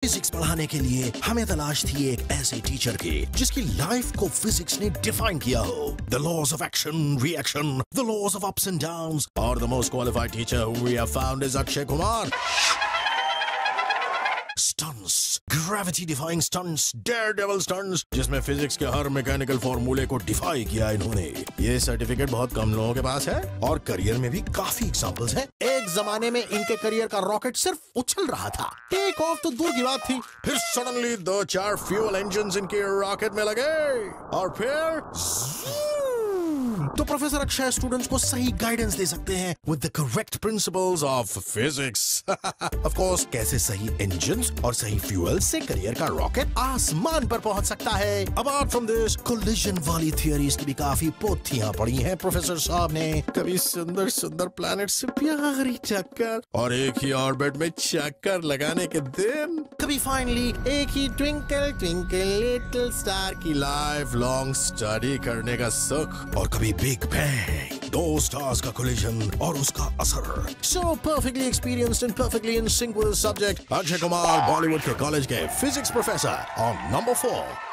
Physics पढ़ाने के लिए हमें तलाश थी एक ऐसे टीचर की, जिसकी लाइफ को फिजिक्स ने डिफाइन किया हो। The laws of action reaction the laws of ups and और the most qualified teacher Akshay Kumar stunts gravity defying stunts daredevil stunts जिसमें फिजिक्स के हर मैकेनिकल फॉर्मूले को डिफाई किया इन्होंने। ये सर्टिफिकेट बहुत कम लोगों के पास है और करियर में भी काफ़ी एग्जांपल्स हैं। एक जमाने में इनके करियर का रॉकेट सिर्फ़ उछल रहा था। टेक ऑफ़ तो दूर की बात थी। फिर सडनली दो चार फ्यूल इंजन इनके रॉकेट में लगे। और फिर तो प्रोफेसर अक्षय स्टूडेंट्स को सही गाइडेंस दे सकते हैं with the correct principles of physics of course कैसे सही इंजन और सही फ्यूल से करियर का रॉकेट आसमान पर पहुँच सकता है? अपार्ट फ्रॉम दिस कोलिजन वाली थियोरीज की भी काफ़ी पोथियाँ पड़ी हैं प्रोफेसर साहब ने। कभी सुंदर सुंदर प्लैनेट से प्यारी चक्कर और एक ही ऑर्बिट में चक्कर लगाने के दिन। कभी फाइनली एक ही ट्विंकल ट्विंकल लिटिल स्टार की लाइफ लॉन्ग स्टडी करने का सुख और कभी बिग बैंग दो स्टार्स का कोलिजन और उसका असर so perfectly experienced and perfectly in sync with subject Akshay Kumar Bollywood के कॉलेज के physics professor on number four